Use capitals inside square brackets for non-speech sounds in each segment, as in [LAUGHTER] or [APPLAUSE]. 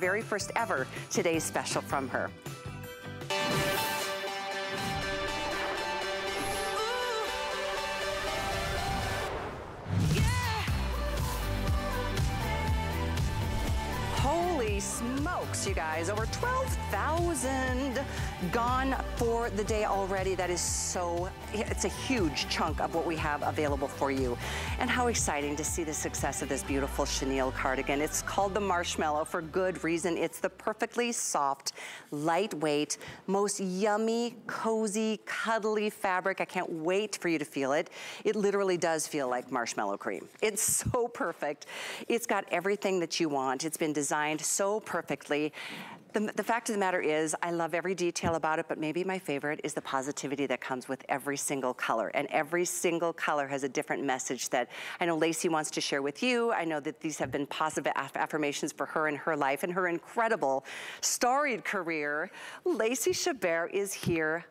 very first ever today's special from her. Holy smokes, you guys. Over 12,000 gone for the day already. That is so, it's a huge chunk of what we have available for you. And how exciting to see the success of this beautiful chenille cardigan. It's called the Marshmallow for good reason. It's the perfectly soft, lightweight, most yummy, cozy, cuddly fabric. I can't wait for you to feel it. It literally does feel like marshmallow cream. It's [LAUGHS] so perfect. It's got everything that you want. It's been designed so perfectly. The, the, fact of the matter is, I love every detail about it, but maybe my favorite is the positivity that comes with every single color. And every single color has a different message that I know Lacey wants to share with you. I know that these have been positive aff affirmations for her in her life and her incredible storied career. Lacey Chabert is here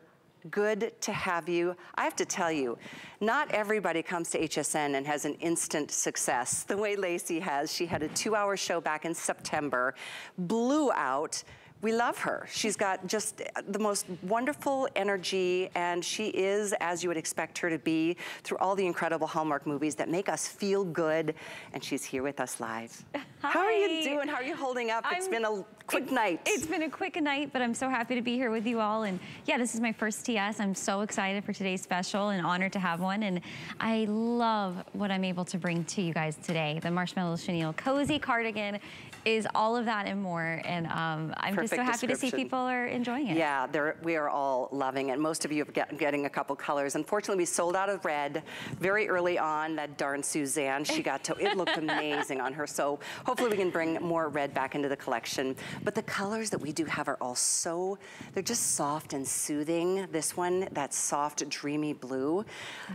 good to have you. I have to tell you, not everybody comes to HSN and has an instant success the way Lacey has. She had a two hour show back in September, blew out, we love her. She's got just the most wonderful energy and she is as you would expect her to be through all the incredible Hallmark movies that make us feel good and she's here with us live. Hi. [LAUGHS] How are you doing? How are you holding up? I'm, it's been a quick it, night. It's been a quick night, but I'm so happy to be here with you all. And yeah, this is my first TS. I'm so excited for today's special and honored to have one. And I love what I'm able to bring to you guys today. The Marshmallow Chenille Cozy Cardigan is all of that and more. And um, I'm Perfect just so happy to see people are enjoying it. Yeah, we are all loving it. Most of you are get, getting a couple colors. Unfortunately, we sold out of red very early on. That darn Suzanne, she got to, it looked [LAUGHS] amazing on her. So hopefully we can bring more red back into the collection. But the colors that we do have are all so, they're just soft and soothing. This one, that soft, dreamy blue.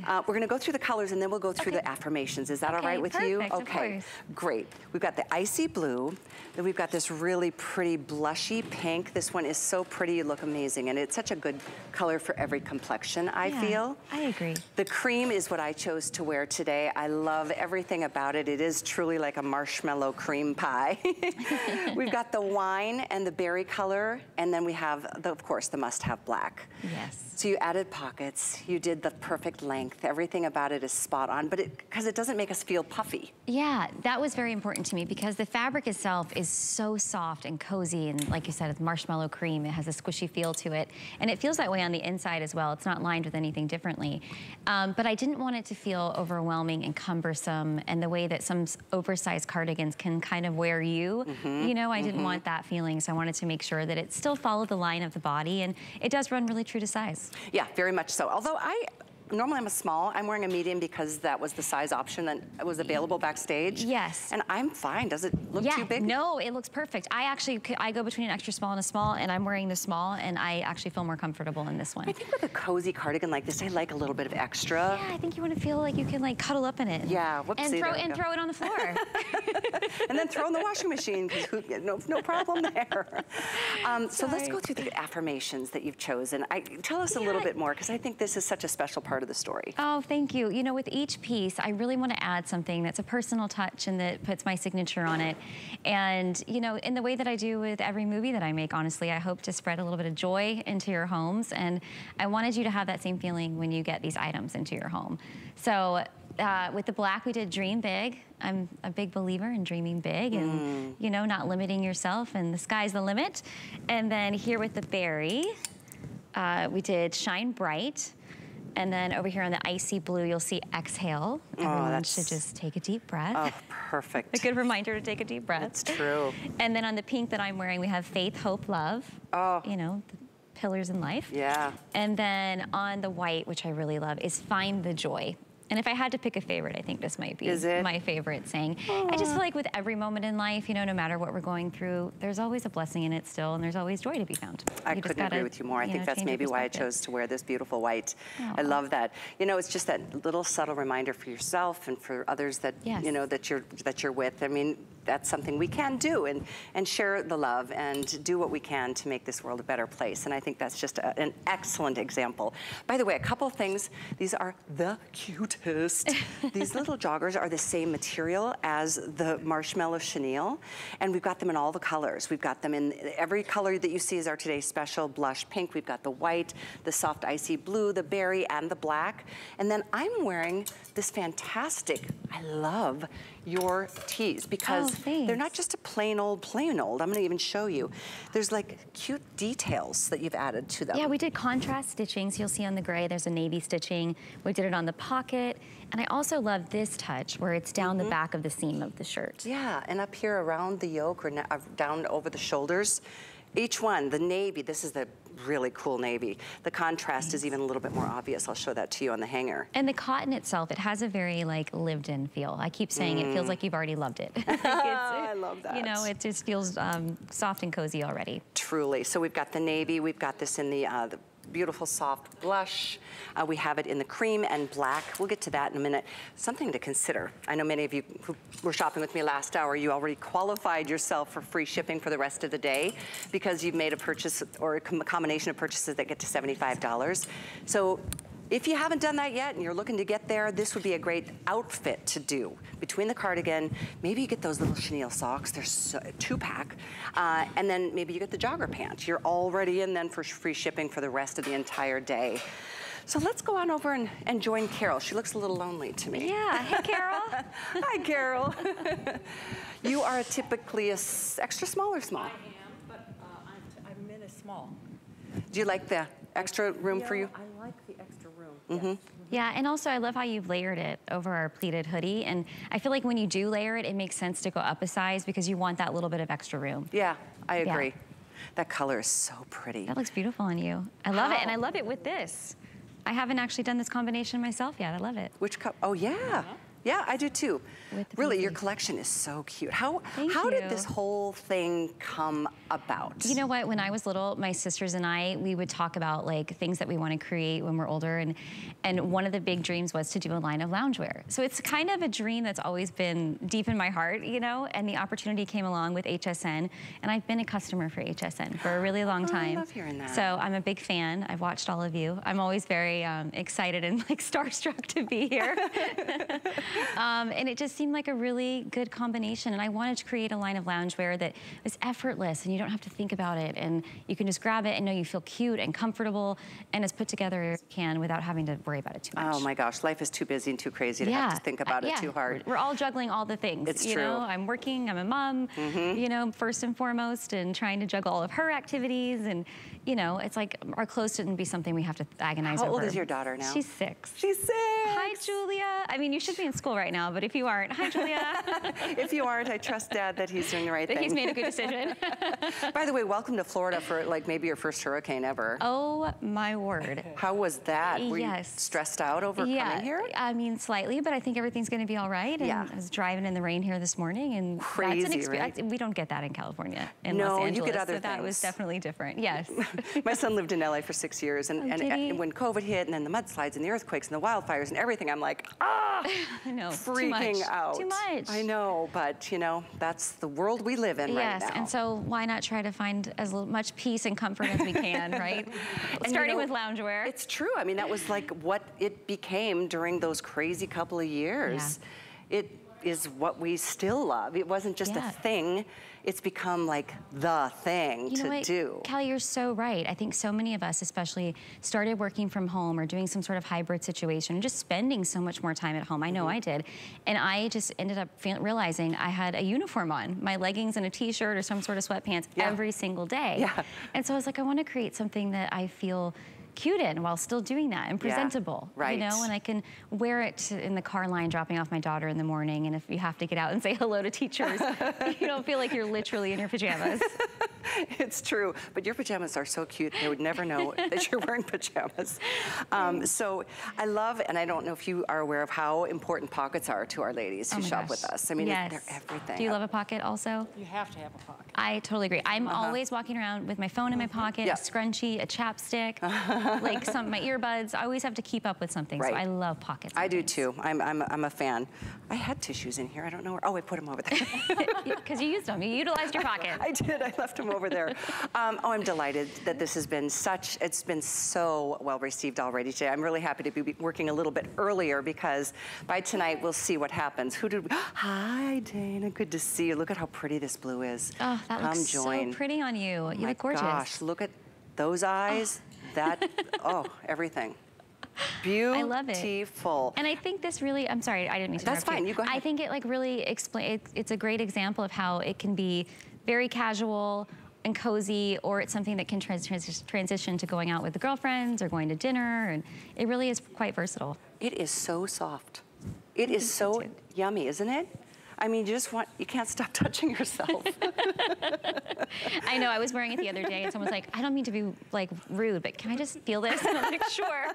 Uh, we're gonna go through the colors and then we'll go through okay. the affirmations. Is that okay, all right with perfect, you? Okay, great. We've got the icy blue, then we've got this really pretty blushy pink. This one is so pretty, you look amazing. And it's such a good color for every complexion, I yeah, feel. I agree. The cream is what I chose to wear today. I love everything about it. It is truly like a marshmallow cream pie. [LAUGHS] we've got the wine and the berry color, and then we have, the, of course, the must-have black. Yes. So you added pockets, you did the perfect length. Everything about it is spot on, but it, because it doesn't make us feel puffy. Yeah, that was very important to me because the fabric itself is so soft and cozy and like you said, it's marshmallow cream. It has a squishy feel to it. And it feels that way on the inside as well. It's not lined with anything differently. Um, but I didn't want it to feel overwhelming and cumbersome and the way that some oversized cardigans can kind of wear you. Mm -hmm, you know, I mm -hmm. didn't want that feeling. So I wanted to make sure that it still followed the line of the body and it does run really true to size. Yeah, very much so. Although I, normally I'm a small. I'm wearing a medium because that was the size option that was available backstage. Yes. And I'm fine. Does it look yeah, too big? No, it looks perfect. I actually, I go between an extra small and a small, and I'm wearing the small, and I actually feel more comfortable in this one. I think with a cozy cardigan like this, I like a little bit of extra. Yeah, I think you want to feel like you can like cuddle up in it. Yeah, whoopsie, And throw, and throw it on the floor. [LAUGHS] [LAUGHS] and then throw in the washing machine, because no, no problem there. [LAUGHS] Um, so let's go through the affirmations that you've chosen. I, tell us a little bit more, because I think this is such a special part of the story. Oh, thank you. You know, with each piece, I really want to add something that's a personal touch and that puts my signature on it. And, you know, in the way that I do with every movie that I make, honestly, I hope to spread a little bit of joy into your homes. And I wanted you to have that same feeling when you get these items into your home. So uh, with the black, we did dream big. I'm a big believer in dreaming big and, mm. you know, not limiting yourself and the sky's the limit. And then here with the berry, uh, we did shine bright. And then over here on the icy blue, you'll see exhale. Oh, Everyone should just take a deep breath. Oh, perfect. a good reminder to take a deep breath. That's true. And then on the pink that I'm wearing, we have faith, hope, love. Oh. You know, pillars in life. Yeah. And then on the white, which I really love, is find the joy. And if I had to pick a favorite, I think this might be my favorite saying. Aww. I just feel like with every moment in life, you know, no matter what we're going through, there's always a blessing in it still, and there's always joy to be found. I you couldn't gotta, agree with you more. I think know, that's maybe why I chose to wear this beautiful white. Aww. I love that. You know, it's just that little subtle reminder for yourself and for others that, yes. you know, that you're, that you're with. I mean, that's something we can do and, and share the love and do what we can to make this world a better place. And I think that's just a, an excellent example. By the way, a couple things. These are the cutest. [LAUGHS] These little joggers are the same material as the marshmallow chenille. And we've got them in all the colors. We've got them in every color that you see is our today's special blush pink. We've got the white, the soft icy blue, the berry, and the black. And then I'm wearing this fantastic, I love your tees because oh, they're not just a plain old, plain old. I'm gonna even show you. There's like cute details that you've added to them. Yeah, we did contrast stitching. So you'll see on the gray, there's a navy stitching. We did it on the pocket. And I also love this touch where it's down mm -hmm. the mm-hmm. back of the seam of the shirt. Yeah, and up here around the yoke or uh, down over the shoulders, each one, the navy, this is the really cool navy. The contrast is even a little bit more obvious. I'll show that to you on the hanger. And the cotton itself, it has a very like lived in feel. I keep saying mm. it feels mm. like you've already loved it. [LAUGHS] [LAUGHS] I love that. You know, it just feels um, soft and cozy already. Truly. So we've got the navy, we've got this in the, uh, the beautiful soft blush. Uh, we have it in the cream and black. We'll get to that in a minute. Something to consider. I know many of you who were shopping with me last hour, you already qualified yourself for free shipping for the rest of the day because you've made a purchase or a combination of purchases that get to $75. So if you haven't done that yet and you're looking to get there, this would be a great outfit to do. Between the cardigan, maybe you get those little chenille socks, they're so, two pack, uh, and then maybe you get the jogger pants. You're already in then for free shipping for the rest of the entire day. So let's go on over and, and join Carol. She looks a little lonely to me. Yeah, hey Carol. [LAUGHS] Hi Carol. [LAUGHS] you are typically a extra small or small? I am, but uh, I'm, I'm in a small. Do you like the extra room yeah, for you? I like the extra room. Mm -hmm. Yeah, and also I love how you've layered it over our pleated hoodie. And I feel like when you do layer it, it makes sense to go up a size because you want that little bit of extra room. Yeah, I agree. Yeah. That color is so pretty. That looks beautiful on you. I love how? it, and I love it with this. I haven't actually done this combination myself yet. I love it. Which cup? Oh, yeah. Uh -huh. Yeah, I do too. Really, your collection is so cute. How Thank how you. did this whole thing come about? You know what? When I was little, my sisters and I, we would talk about like things that we want to create when we're older, and and one of the big dreams was to do a line of loungewear. So it's kind of a dream that's always been deep in my heart, you know. And the opportunity came along with HSN, and I've been a customer for HSN for a really long [GASPS] oh, time. I love hearing that. So I'm a big fan. I've watched all of you. I'm always very um, excited and like [LAUGHS] starstruck to be here. [LAUGHS] um, and it just seemed like a really good combination. And I wanted to create a line of loungewear that was effortless and you don't have to think about it. And you can just grab it and know you feel cute and comfortable and as put together as you can without having to worry about it too much. Oh my gosh, life is too busy and too crazy to yeah. have to think about uh, it too hard. We're all juggling all the things. It's you true. Know? I'm working, I'm a mom, mm -hmm. you know, first and foremost, and trying to juggle all of her activities and you know, it's like our clothes shouldn't be something we have to agonize How over. old is your daughter now? She's six. She's six. Hi, Julia. I mean, you should be in school right now, but if you aren't, hi, Julia. [LAUGHS] if you aren't, I trust Dad that he's doing the right that thing. He's made a good decision. [LAUGHS] By the way, welcome to Florida for like maybe your first hurricane ever. Oh, my word. [LAUGHS] How was that? Were yes. you stressed out over yeah, coming here? I mean, slightly, but I think everything's going to be all right. And yeah. I was driving in the rain here this morning, and Crazy, that's an experience. Right? We don't get that in California, in no, Los Angeles. you get other so things. that was definitely different. Yes. My son lived in LA for six years, and, oh, and, and, when COVID hit, and then the mudslides and the earthquakes and the wildfires and everything, I'm like, ah, I know, freaking too out. Too much. I know, but you know, that's the world we live in yes, right now. Yes, and so why not try to find as much peace and comfort as we can, [LAUGHS] right? Starting you know, with loungewear. It's true. I mean, that was like what it became during those crazy couple of years. Yeah. It is what we still love. It wasn't just yeah. a thing it's become like the thing you to what? do. Callie, you're so right. I think so many of us especially started working from home or doing some sort of hybrid situation and just spending so much more time at home. I know mm -hmm. I did. And I just ended up realizing I had a uniform on, my leggings and a t-shirt or some sort of sweatpants yeah. every single day. Yeah. And so I was like, I want to create something that I feel cute in while still doing that and presentable. Yeah, right. You know, and I can wear it in the car line dropping off my daughter in the morning. And if you have to get out and say [LAUGHS] hello to teachers, [LAUGHS] you don't feel like you're literally in your pajamas. [LAUGHS] [LAUGHS] it's true, but your pajamas are so cute. They would never know [LAUGHS] that you're wearing pajamas. Um, so I love, and I don't know if you are aware of how important pockets are to our ladies who oh shop gosh. with us. I mean, yes. they're everything. Do you love a pocket also? You have to have a pocket. I totally agree. I'm Uh-huh. always walking around with my phone in my pocket, Yeah. a scrunchie, a chapstick, [LAUGHS] like some my earbuds. I always have to keep up with something. Right. So I love pockets. I do things. too. I'm, I'm, I'm a fan. I had tissues in here. I don't know where. Oh, I put them over there. Because you used them. You utilized your pocket. I did. I left them over there. Um, oh, I'm delighted that this has been such, it's been so well received already today. I'm really happy to be working a little bit earlier because by tonight we'll see what happens. Who did we, hi Dana, good to see you. Look at how pretty this blue is. Oh, that Come looks join. so pretty on you. Oh you my look gorgeous. gosh, look at those eyes. That, oh, everything. Beautiful. [LAUGHS] I love it. And I think this really, I'm sorry, I didn't mean to That's fine, you go I think it like really explain, it's, it's a great example of how it can be very casual and cozy, or it's something that can trans trans transition to going out with the girlfriends or going to dinner, and it really is quite versatile. It is so soft. It is so too. yummy, isn't it? I mean, you just want, you can't stop [LAUGHS] touching yourself. [LAUGHS] I know, I was wearing it the other day, and someone's like, I don't mean to be like rude, but can I just feel this? And I'm like, sure.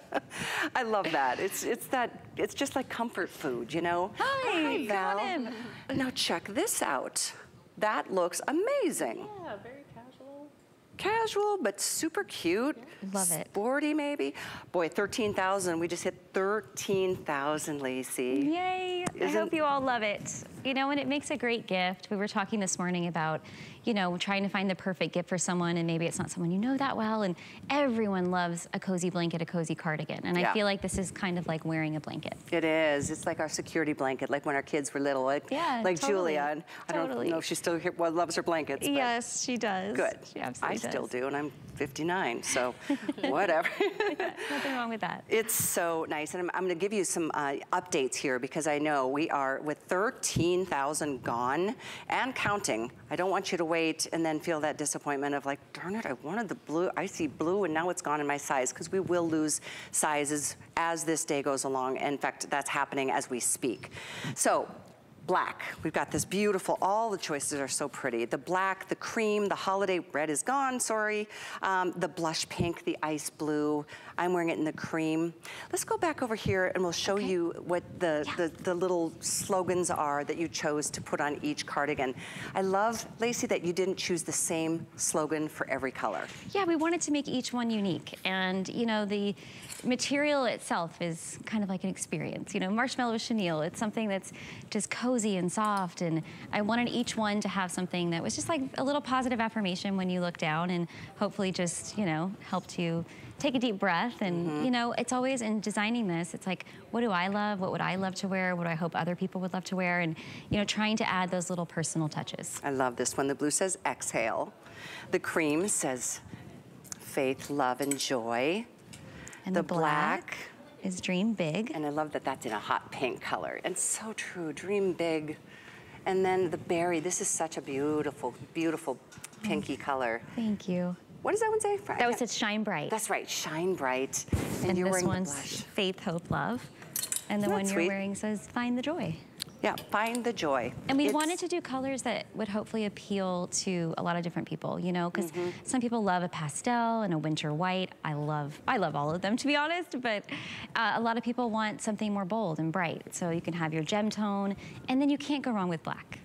[LAUGHS] I love that. It's it's that it's just like comfort food, you know. Hi, on Val. Now check this out. That looks amazing. Yeah, very casual. Casual but super cute. Love it. Sporty maybe. Boy, 13,000. We just hit 13,000, Lacey. Yay, I Isn't- hope you all love it. You know, and it makes a great gift. We were talking this morning about, you know, trying to find the perfect gift for someone and maybe it's not someone you know that well and everyone loves a cozy blanket, a cozy cardigan. And Yeah. I feel like this is kind of like wearing a blanket. It is. It's like our security blanket, like when our kids were little, like, Yeah, like totally. Julia. And I don't know if she still here, well, loves her blankets. but- Yes, she does. Good. She absolutely I still do, and I'm 59, so [LAUGHS] whatever. [LAUGHS] Nothing wrong with that. It's so nice, and I'm, I'm going to give you some uh, updates here because I know we are with 13,000 gone and counting. I don't want you to and then feel that disappointment of like, darn it, I wanted the blue. I see blue, and now it's gone in my size because we will lose sizes as this day goes along. In fact, that's happening as we speak. So black. We've got this beautiful, all the choices are so pretty. The black, the cream, the holiday red is gone, sorry. Um, the blush pink, the ice blue. I'm wearing it in the cream. Let's go back over here and we'll show Okay. you what the, the, the little slogans are that you chose to put on each cardigan. I love, Lacey, that you didn't choose the same slogan for every color. Yeah, we wanted to make each one unique. And, you know, the material itself is kind of like an experience. You know, marshmallow chenille, it's something that's just cozy and soft. And I wanted each one to have something that was just like a little positive affirmation when you look down and hopefully just, you know, helped you take a deep breath. And, mm-hmm. you know, it's always in designing this, it's like, what do I love? What would I love to wear? What do I hope other people would love to wear? And, you know, trying to add those little personal touches. I love this one. The blue says exhale. The cream says faith, love, and joy. And The the, black, is dream big. And I love that that's in a hot pink color. And so true, dream big. And then the berry, this is such a beautiful, beautiful pinky color. Thank you. What does that one say? That was said shine bright. That's right, shine bright. And, and you're this wearing one's faith, hope, love. And the Isn't one you're sweet? wearing says find the joy. Yeah, find the joy. And we It's- wanted to do colors that would hopefully appeal to a lot of different people, you know, because Mm-hmm. some people love a pastel and a winter white. I love, I love all of them to be honest, but uh, a lot of people want something more bold and bright. So you can have your gem tone, and then you can't go wrong with black.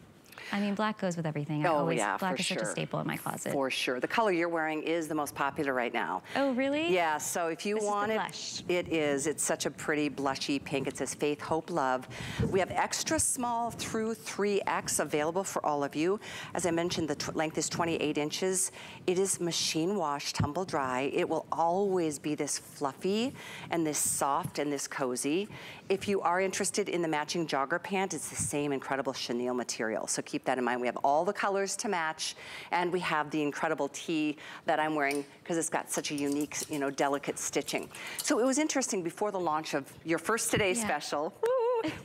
I mean, black goes with everything. I Oh always, yeah, black is sure. such a staple in my closet. For sure. The color you're wearing is the most popular right now. Oh, really? Yeah, so if you This want it, it is. It's such a pretty blushy pink. It says faith, hope, love. We have extra small through 3X available for all of you. As I mentioned, the length is 28 inches. It is machine wash, tumble dry. It will always be this fluffy and this soft and this cozy. If you are interested in the matching jogger pant, it's the same incredible chenille material. So keep that in mind. We have all the colors to match, and we have the incredible tee that I'm wearing because it's got such a unique, you know, delicate stitching. So it was interesting before the launch of your first today Yeah. special.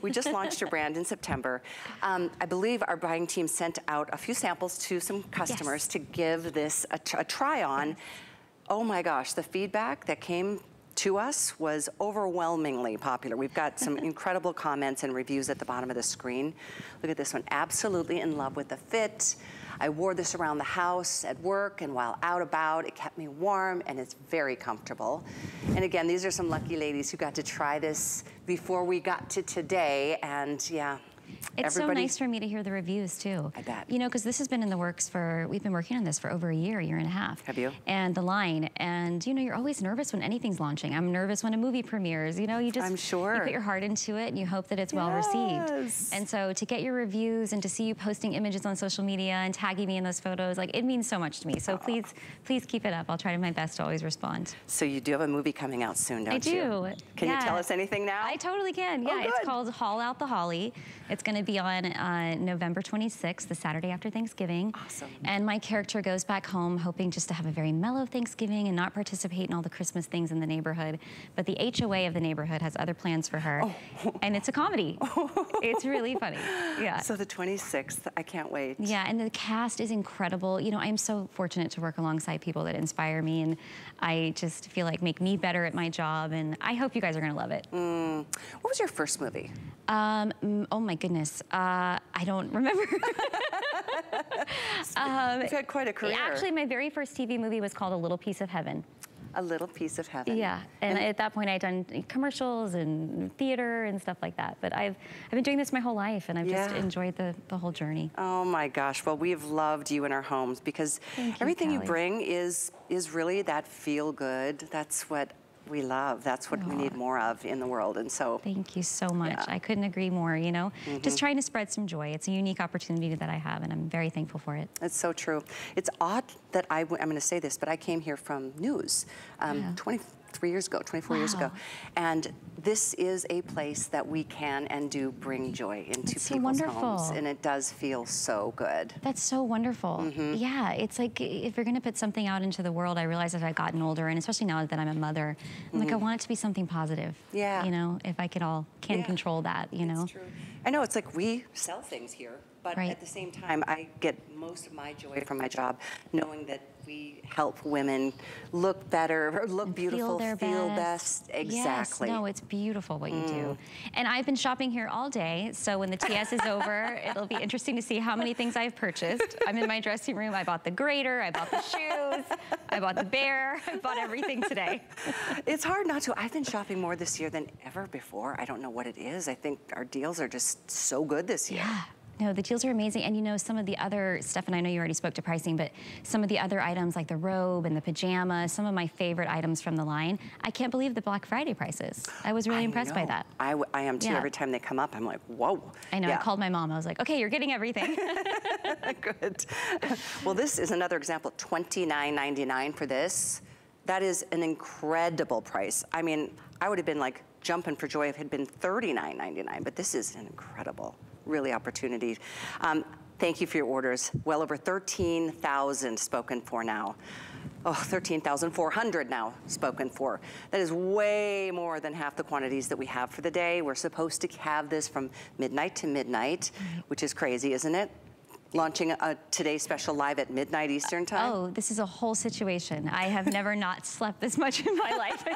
We just launched your brand in September. Um, I believe our buying team sent out a few samples to some customers to give this a, a try on. Oh my gosh, the feedback that came to us was overwhelmingly popular. We've got some [LAUGHS] incredible comments and reviews at the bottom of the screen. Look at this one, absolutely in love with the fit. I wore this around the house, at work, and while out about. It kept me warm and it's very comfortable. And again, these are some lucky ladies who got to try this before we got to today. And yeah, It's Everybody- so nice for me to hear the reviews too. I bet. You know, because this has been in the works for, we've been working on this for over a year, year and a half. Have you? And the line, and you know, you're always nervous when anything's launching. I'm nervous when a movie premieres. You know, you just, I'm sure. You put your heart into it and you hope that it's well received. Yes. And so to get your reviews and to see you posting images on social media and tagging me in those photos, like it means so much to me. So oh. please, please keep it up. I'll try my best to always respond. So you do have a movie coming out soon, don't you? I you? do. Can you tell us anything now? I totally can. Oh, yeah, Oh, it's called Haul Out the Holly. It's going to be on uh, November 26th, the Saturday after Thanksgiving. Awesome. And my character goes back home hoping just to have a very mellow Thanksgiving and not participate in all the Christmas things in the neighborhood. But the HOA of the neighborhood has other plans for her. And it's a comedy. [LAUGHS] it's really funny. Yeah. So the 26th, I can't wait. Yeah, and the cast is incredible. You know, I'm so fortunate to work alongside people that inspire me, and I just feel like make me better at my job. And I hope you guys are gonna love it. What was your first movie? Um, mm, oh my goodness, uh, I don't remember. [LAUGHS] um, You've had quite a career. actually, my very first TV movie was called A Little Piece of Heaven. A Little Piece of Heaven. Yeah, and, at that point, I'd done commercials and theater and stuff like that. But I've I've been doing this my whole life, and I've just enjoyed the the whole journey. Oh my gosh. Well, we've loved you in our homes because Thank you, everything you Callie. bring is is really that feel good. That's what we love. That's what we need more of in the world. And so Thank you so much. Yeah. Mm-hmm. I couldn't agree more. You know, just trying to spread some joy. It's a unique opportunity that I have, and I'm very thankful for it. it's so true. It's odd that I, w- I'm going to say this, but I came here from news um, Yeah. 23 years ago, 24 years ago. And this is a place that we can and do bring joy into so people's wonderful. homes. And it does feel so good. That's so wonderful. Mm-hmm. Yeah, it's like if you're going to put something out into the world, I realize as I've gotten older, and especially now that I'm a mother, I'm like, I want it to be something positive. Mm-hmm. Yeah. You know, if I could all can Yeah. control that, you know. It's true. I know it's like we sell things here, but Right. at the same time, I get most of my joy from my job knowing that we help women look better, or [LAUGHS] look beautiful, feel their best. Exactly. Mm. Yes, no, it's beautiful what you do. And I've been shopping here all day, so when the TS is over, [LAUGHS] it'll be interesting to see how many things I've purchased. I'm in my dressing room. I bought the grater, I bought the shoes, I bought the bear, [LAUGHS] I bought everything today. it's hard not to. I've been shopping more this year than ever before. I don't know what it is. I think our deals are just so good this year. Yeah. No, the deals are amazing. And you know, some of the other stuff, and I know you already spoke to pricing, but some of the other items like the robe and the pajamas, some of my favorite items from the line, I can't believe the Black Friday prices. I was really I impressed by know. that. I, w- I am too. Yeah. Every time they come up, I'm like, whoa. I know, Yeah. I called my mom. I was like, okay, you're getting everything. [LAUGHS] [LAUGHS] Good. well, this is another example. $29.99 for this. That is an incredible price. I mean, I would have been like jumping for joy if it had been $39.99, but this is an incredible, really opportunity. Um, thank you for your orders. Well over 13,000 spoken for now. Oh, 13,400 now spoken for. That is way more than half the quantities that we have for the day. We're supposed to have this from midnight to midnight, which is crazy, isn't it? Launching a today's special live at midnight Eastern time. oh, this is a whole situation. I have never [LAUGHS] not slept this much in my life. [LAUGHS]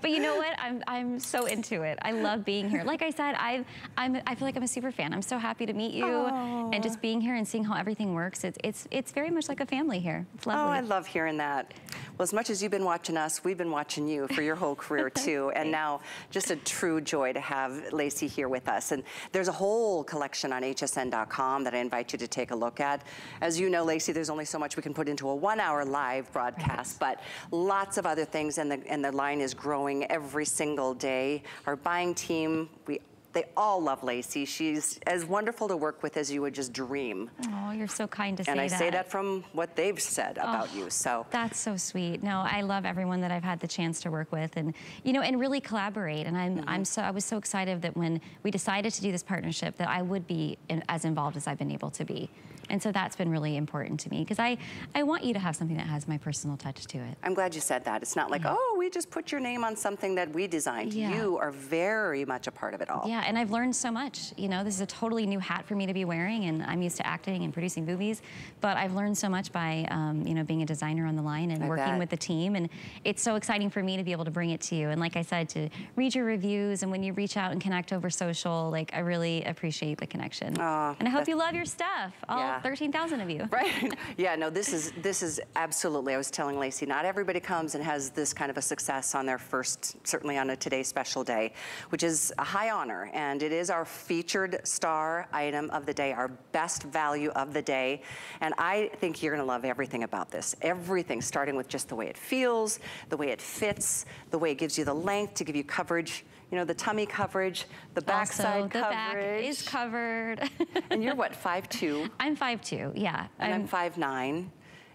But you know what? I'm, I'm so into it. I love being here. Like I said, I've, I'm, I feel like I'm a super fan. I'm so happy to meet you and just being here and seeing how everything works. It's, it's, it's very much like a family here. It's Oh. I love hearing that. Well, as much as you've been watching us, we've been watching you for your whole [LAUGHS] career too. and now just a true joy to have Lacey here with us. And there's a whole collection on hsn.com that I invite you to take a look at. As you know, Lacey, there's only so much we can put into a one hour live broadcast, but lots of other things and the, and the line is growing every single day. Our buying team, we they all love Lacey. She's as wonderful to work with as you would just dream. Oh, you're so kind to say And that. And I say that from what they've said about Oh, you. So That's so sweet. No, I love everyone that I've had the chance to work with, and you know, and really collaborate. And I'm, Mm-hmm. I'm so, I was so excited that when we decided to do this partnership, that I would be in, as involved as I've been able to be. And so that's been really important to me because I, I want you to have something that has my personal touch to it. I'm glad you said that. It's not like, oh, we just put your name on something that we designed. Yeah. You are very much a part of it all. Yeah, and I've learned so much. You know, this is a totally new hat for me to be wearing, and I'm used to acting and producing movies. But I've learned so much by, um, you know, being a designer on the line and I working bet. with the team. And it's so exciting for me to be able to bring it to you. And like I said, to read your reviews and when you reach out and connect over social, like I really appreciate the connection. And I hope you love your stuff, all Yeah. 13,000 of you. Right? [LAUGHS] yeah, no, this is this is absolutely. I was telling Lacey, not everybody comes and has this kind of a success on their first, certainly on a Today Special Day, which is a high honor. And it is our featured star item of the day, our best value of the day. And I think you're gonna love everything about this. Everything, starting with just the way it feels, the way it fits, the way it gives you the length to give you coverage you know, the tummy coverage, the backside also, the coverage. back is covered. and you're what, [LAUGHS] 5'2"? I'm 5'2", yeah. And I'm, I'm 5'9".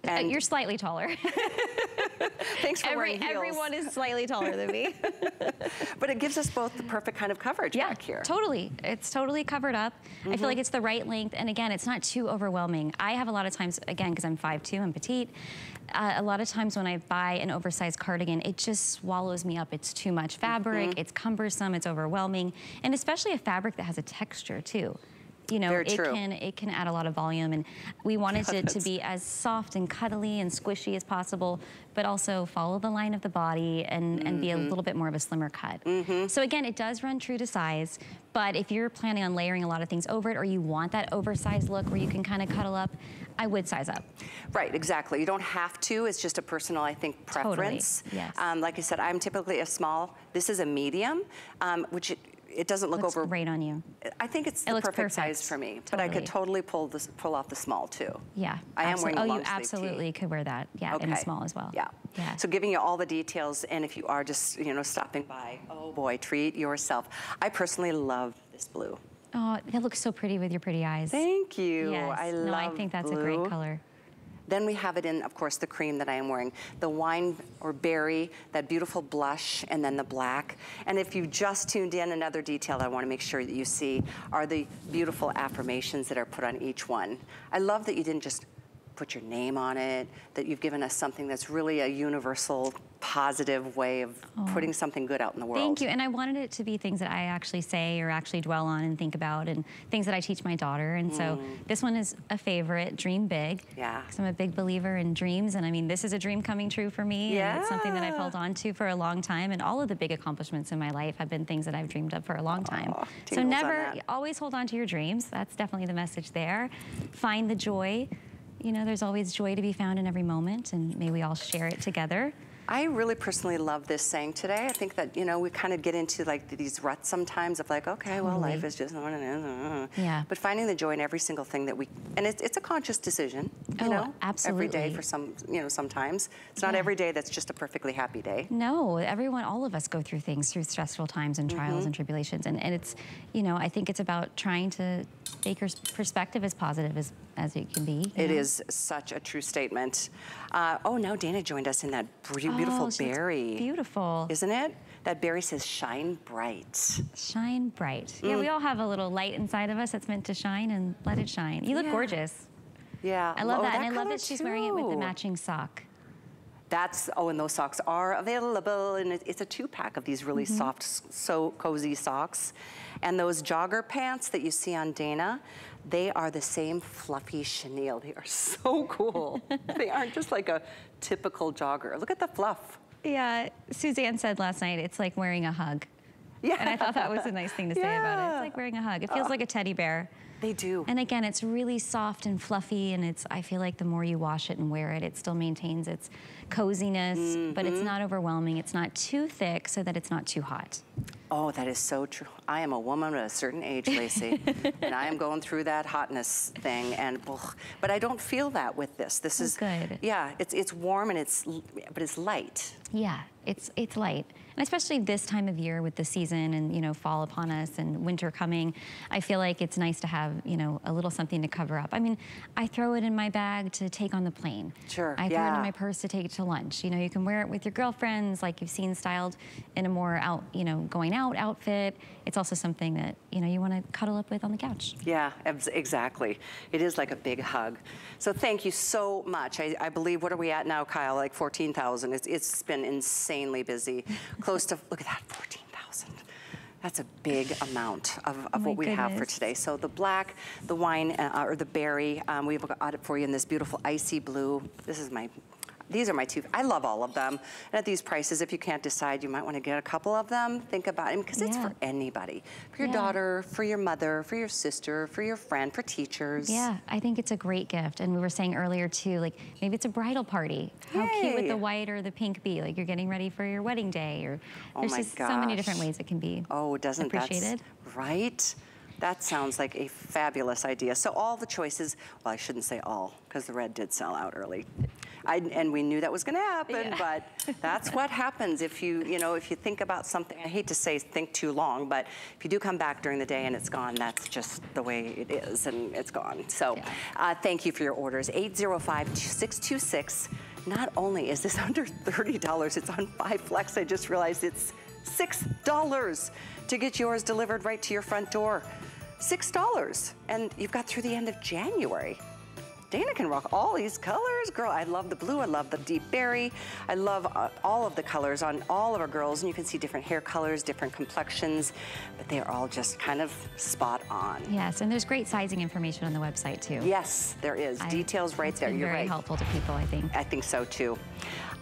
And you're slightly taller. [LAUGHS] Thanks for Every, wearing heels. Everyone is slightly taller than me. [LAUGHS] but it gives us both the perfect kind of coverage yeah, back here. totally. It's totally covered up. Mm -hmm. I feel Mm-hmm. like it's the right length. And again, it's not too overwhelming. I have a lot of times, again, because I'm 5'2", I'm petite, uh, a lot of times when I buy an oversized cardigan, it just swallows me up. It's too much fabric, mm -hmm. it's cumbersome, it's overwhelming. And especially a fabric that has a texture too you know, Very it true. can it can add a lot of volume, and we wanted it to be as soft and cuddly and squishy as possible, but also follow the line of the body and, mm -hmm. and be a Mm-hmm. little bit more of a slimmer cut. Mm -hmm. So again, it does run true to size, but if you're planning on layering a lot of things over it, or you want that oversized look where you can kind of cuddle up, I would size up. Right, exactly. You don't have to. It's just a personal, I think, preference. Totally. Yes. Um, like I said, I'm typically a small. This is a medium, um, which it, doesn't look Looks over. great on you. I think it's It the perfect, perfect. size for me. Totally. But I could totally pull this, pull off the small too. Yeah. I am wearing a Oh, long you sleeve absolutely tee. could wear that. Yeah, okay. in a small as well. Yeah. Yeah. So giving you all the details, and if you are just you know stopping by, oh boy, treat yourself. I personally love this blue. Oh, that looks so pretty with your pretty eyes. Thank you. Yes. I no, love I think that's blue. a great color. Then we have it in, of course, the cream that I am wearing, the wine or berry, that beautiful blush, and then the black. And if you just tuned in, another detail I wanna make sure that you see are the beautiful affirmations that are put on each one. I love that you didn't just put your name on it, that you've given us something that's really a universal, positive way of putting something good out in the world. Thank you. And I wanted it to be things that I actually say or actually dwell on and think about and things that I teach my daughter. And so mm. this one is a favorite, Dream Big. Yeah. Because I'm a big believer in dreams. And I mean, this is a dream coming true for me. And it's something that I've held on to for a long time. And all of the big accomplishments in my life have been things that I've dreamed of for a long time. Aw, so never, always hold on to your dreams. That's definitely the message there. Find the joy. You know, there's always joy to be found in every moment. And may we all share it together. I really personally love this saying today. I think that, you know, we kind of get into like these ruts sometimes of like, okay, well, Totally. life is just what it is. Yeah. But finding the joy in every single thing that we, and it's, it's a conscious decision, you Oh, know? Every day for some, you know, sometimes. It's not Yeah. every day that's just a perfectly happy day. No, everyone, all of us go through things through stressful times and trials Mm-hmm. and tribulations. And, and it's, you know, I think it's about trying to make your perspective as positive as, as it can be. It know? is such a true statement. Uh, oh, now Dana joined us in that bre- beautiful Oh, berry. Beautiful. Isn't it? That berry says shine bright. Shine bright. Yeah, Mm. we all have a little light inside of us that's meant to shine and let it shine. You look Yeah. gorgeous. Yeah. I love oh, that. And I love that she's wearing it with the matching sock. That's, oh, and those socks are available, and it's a two-pack of these really soft, so cozy socks. And those jogger pants that you see on Dana, they are the same fluffy chenille. They are [LAUGHS] so cool. they aren't just like a typical jogger. Look at the fluff. Yeah, Suzanne said last night, it's like wearing a hug. Yeah. And I thought that was a nice thing to say about it. It's like wearing a hug. It feels like a teddy bear. They do. And again, it's really soft and fluffy, and it's. I feel like the more you wash it and wear it, it still maintains its coziness, but Mm-hmm. it's not overwhelming. It's not too thick, so that it's not too hot. Oh, that is so true. I am a woman at a certain age, Lacey, [LAUGHS] and I am going through that hotness thing, and ugh, but I don't feel that with this. This Oh, is good. Yeah, it's it's warm and it's but it's light. Yeah, it's it's light. And especially this time of year with the season and you know fall upon us and winter coming, I feel like it's nice to have you know a little something to cover up. I mean, I throw it in my bag to take on the plane. Sure, I throw it in my purse to take it to lunch. You know, you can wear it with your girlfriends, like you've seen styled in a more out you know going out outfit. It's also something that you know you want to cuddle up with on the couch. Yeah, exactly. It is like a big hug. So thank you so much. I, I believe, what are we at now, Kyle? Like 14,000. It's, it's been insanely busy. Close to, look at that, 14,000. That's a big amount of, of Oh what we have for today. So the black, the wine, uh, or the berry, um, we've got it for you in this beautiful icy blue. This is my, these are my two, I love all of them. And at these prices, if you can't decide, you might wanna get a couple of them. Think about them, because it's for anybody. For your Yeah. daughter, for your mother, for your sister, for your friend, for teachers. Yeah, I think it's a great gift. And we were saying earlier too, like maybe it's a bridal party. How cute would the white or the pink be? Like you're getting ready for your wedding day or Oh there's just so many different ways it can be Oh, doesn't that appreciated. right? That sounds like a fabulous idea. So all the choices, well, I shouldn't say all, because the red did sell out early. I, and we knew that was going to happen, Yeah. but that's what happens if you, you know, if you think about something. I hate to say think too long, but if you do come back during the day and it's gone, that's just the way it is, and it's gone. So, Yeah. uh, thank you for your orders. 805-626. Not only is this [LAUGHS] under $30, it's on Five Flex. I just realized it's $6 to get yours delivered right to your front door. $6. And you've got through the end of January. Dana can rock all these colors. Girl, I love the blue, I love the deep berry. I love uh, all of the colors on all of our girls, and you can see different hair colors, different complexions, but they are all just kind of spot on. Yes, and there's great sizing information on the website too. Yes, there is. I- Details right there. You're very right. helpful to people, I think. I think so too.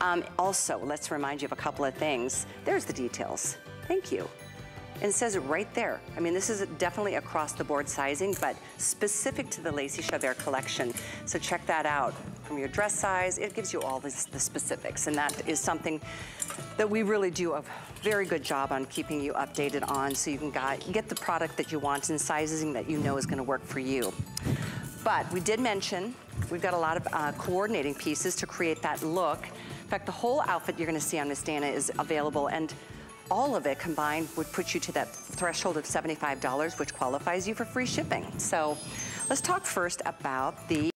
Um, also, let's remind you of a couple of things. There's the details. Thank you. And says it right there. I mean, this is definitely across the board sizing, but specific to the Lacey Chabert collection. So check that out. From your dress size, it gives you all this, the specifics. And that is something that we really do a very good job on keeping you updated on so you can get the product that you want and sizing that you know is gonna work for you. But we did mention, we've got a lot of uh, coordinating pieces to create that look. In fact, the whole outfit you're gonna see on Miss Dana is available and all of it combined would put you to that threshold of $75, which qualifies you for free shipping. So let's talk first about the